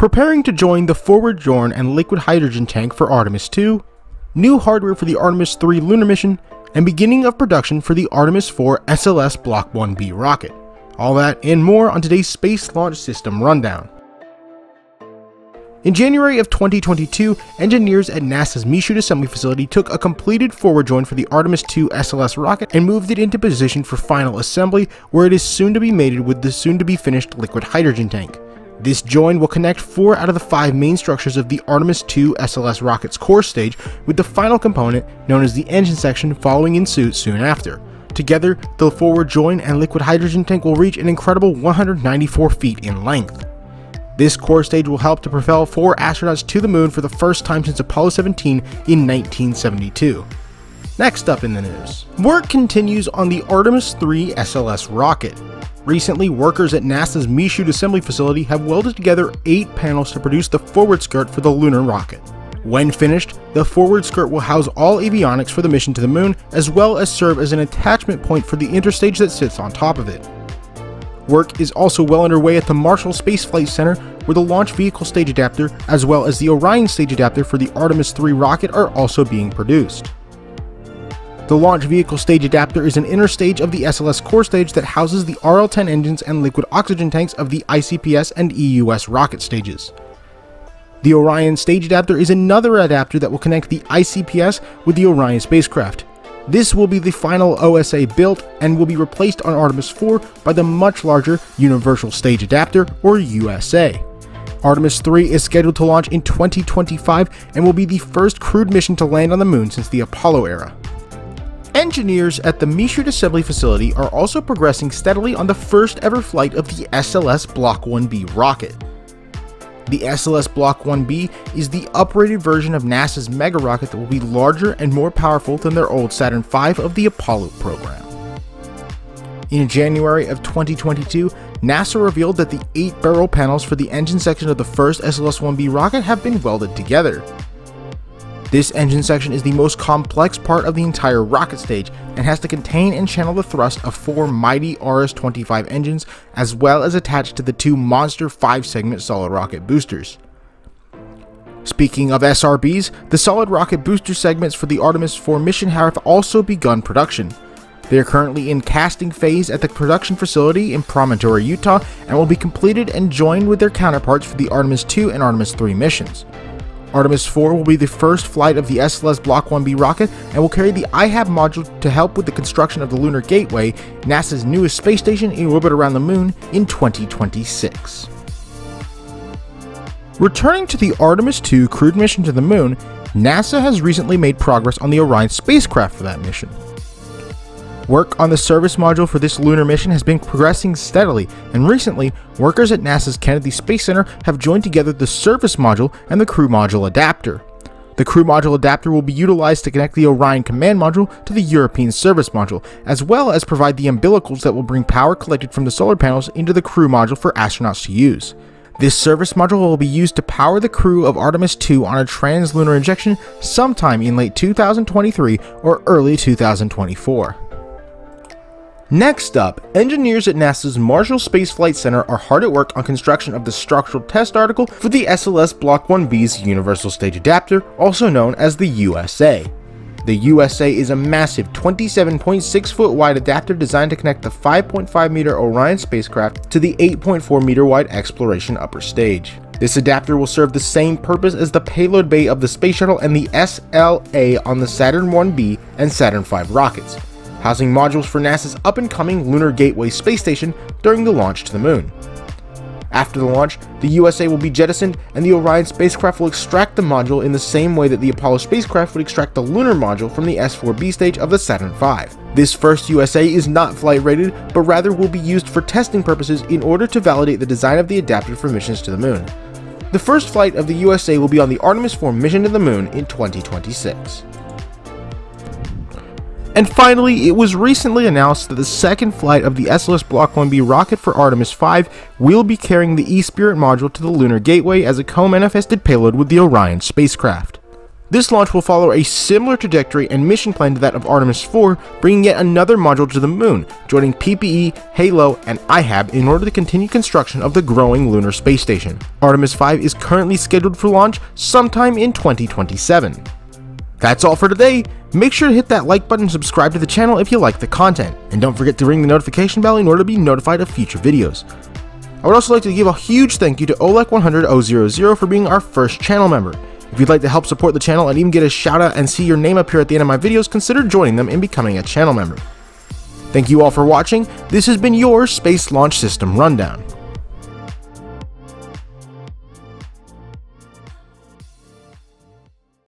Preparing to join the forward join and liquid hydrogen tank for Artemis 2, new hardware for the Artemis 3 lunar mission, and beginning of production for the Artemis 4 SLS Block 1B rocket. All that and more on today's Space Launch System Rundown. In January of 2022, engineers at NASA's Michoud Assembly Facility took a completed forward join for the Artemis 2 SLS rocket and moved it into position for final assembly, where it is soon to be mated with the soon to be finished liquid hydrogen tank. This join will connect four out of the five main structures of the Artemis II SLS rocket's core stage, with the final component, known as the engine section, following in suit soon after. Together, the forward join and liquid hydrogen tank will reach an incredible 194 feet in length. This core stage will help to propel four astronauts to the moon for the first time since Apollo 17 in 1972. Next up in the news, work continues on the Artemis 3 SLS rocket. Recently, workers at NASA's Michoud assembly facility have welded together eight panels to produce the forward skirt for the lunar rocket. When finished, the forward skirt will house all avionics for the mission to the moon, as well as serve as an attachment point for the interstage that sits on top of it. Work is also well underway at the Marshall Space Flight Center, where the launch vehicle stage adapter, as well as the Orion stage adapter for the Artemis 3 rocket, are also being produced. The launch vehicle stage adapter is an interstage of the SLS core stage that houses the RL-10 engines and liquid oxygen tanks of the ICPS and EUS rocket stages. The Orion stage adapter is another adapter that will connect the ICPS with the Orion spacecraft. This will be the final OSA built and will be replaced on Artemis 4 by the much larger Universal Stage Adapter, or USA. Artemis 3 is scheduled to launch in 2025 and will be the first crewed mission to land on the moon since the Apollo era. Engineers at the Michoud Assembly Facility are also progressing steadily on the first ever flight of the SLS Block 1B rocket. The SLS Block 1B is the uprated version of NASA's mega rocket that will be larger and more powerful than their old Saturn V of the Apollo program. In January of 2022, NASA revealed that the 8 barrel panels for the engine section of the first SLS 1B rocket have been welded together. This engine section is the most complex part of the entire rocket stage and has to contain and channel the thrust of four mighty RS-25 engines as well as attached to the two monster 5-segment solid rocket boosters. Speaking of SRBs, the solid rocket booster segments for the Artemis 4 mission have also begun production. They are currently in casting phase at the production facility in Promontory, Utah, and will be completed and joined with their counterparts for the Artemis 2 and Artemis 3 missions. Artemis 4 will be the first flight of the SLS Block 1B rocket and will carry the IHAB module to help with the construction of the Lunar Gateway, NASA's newest space station in orbit around the Moon, in 2026. Returning to the Artemis 2 crewed mission to the Moon, NASA has recently made progress on the Orion spacecraft for that mission. Work on the service module for this lunar mission has been progressing steadily, and recently, workers at NASA's Kennedy Space Center have joined together the service module and the crew module adapter. The crew module adapter will be utilized to connect the Orion command module to the European service module, as well as provide the umbilicals that will bring power collected from the solar panels into the crew module for astronauts to use. This service module will be used to power the crew of Artemis 2 on a translunar injection sometime in late 2023 or early 2024. Next up, engineers at NASA's Marshall Space Flight Center are hard at work on construction of the structural test article for the SLS Block 1B's Universal Stage Adapter, also known as the USA. The USA is a massive 27.6 foot wide adapter designed to connect the 5.5 meter Orion spacecraft to the 8.4 meter wide Exploration upper stage. This adapter will serve the same purpose as the payload bay of the Space Shuttle and the SLA on the Saturn 1B and Saturn V rockets, housing modules for NASA's up-and-coming Lunar Gateway space station during the launch to the moon. After the launch, the USA will be jettisoned and the Orion spacecraft will extract the module in the same way that the Apollo spacecraft would extract the lunar module from the S4B stage of the Saturn V. This first USA is not flight rated, but rather will be used for testing purposes in order to validate the design of the adapter for missions to the moon. The first flight of the USA will be on the Artemis 4 mission to the moon in 2026. And finally, it was recently announced that the second flight of the SLS Block 1B rocket for Artemis 5 will be carrying the ESPRIT module to the Lunar Gateway as a co-manifested payload with the Orion spacecraft. This launch will follow a similar trajectory and mission plan to that of Artemis 4, bringing yet another module to the moon, joining PPE, Halo, and IHAB in order to continue construction of the growing lunar space station. Artemis 5 is currently scheduled for launch sometime in 2027. That's all for today. Make sure to hit that like button and subscribe to the channel if you like the content, and don't forget to ring the notification bell in order to be notified of future videos. I would also like to give a huge thank you to Olek100 for being our first channel member. If you'd like to help support the channel and even get a shout out and see your name appear at the end of my videos, consider joining them and becoming a channel member. Thank you all for watching. This has been your Space Launch System Rundown.